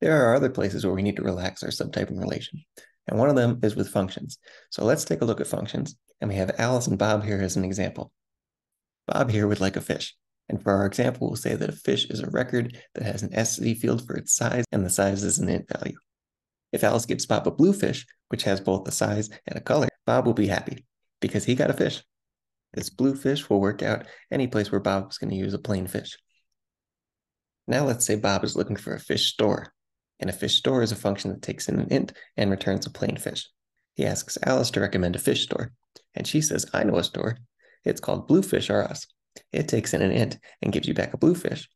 There are other places where we need to relax our subtyping relation, and one of them is with functions. So let's take a look at functions, and we have Alice and Bob here as an example. Bob here would like a fish, and for our example, we'll say that a fish is a record that has an SC field for its size, and the size is an int value. If Alice gives Bob a blue fish, which has both a size and a color, Bob will be happy because he got a fish. This blue fish will work out any place where Bob is going to use a plain fish. Now let's say Bob is looking for a fish store, and a fish store is a function that takes in an int and returns a plain fish. He asks Alice to recommend a fish store, and she says, I know a store. It's called Bluefish R Us. It takes in an int and gives you back a bluefish.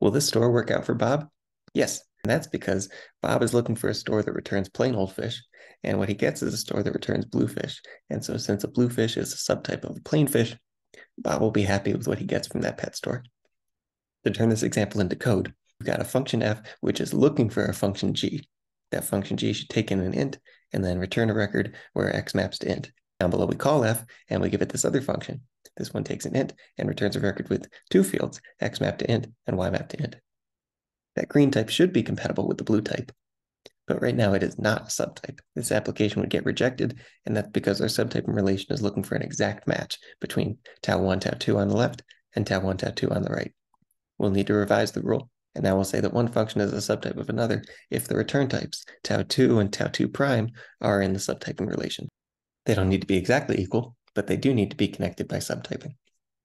Will this store work out for Bob? Yes, and that's because Bob is looking for a store that returns plain old fish, and what he gets is a store that returns bluefish. And so since a bluefish is a subtype of a plain fish, Bob will be happy with what he gets from that pet store. To turn this example into code, we've got a function f which is looking for a function g. That function g should take in an int and then return a record where x maps to int. Down below we call f and we give it this other function. This one takes an int and returns a record with two fields, x map to int and y map to int. That green type should be compatible with the blue type. But right now it is not a subtype. This application would get rejected, and that's because our subtyping relation is looking for an exact match between tau1, tau2 on the left and tau1, tau2 on the right. We'll need to revise the rule, and now we'll say that one function is a subtype of another if the return types, tau2 and tau2 prime, are in the subtyping relation. They don't need to be exactly equal, but they do need to be connected by subtyping.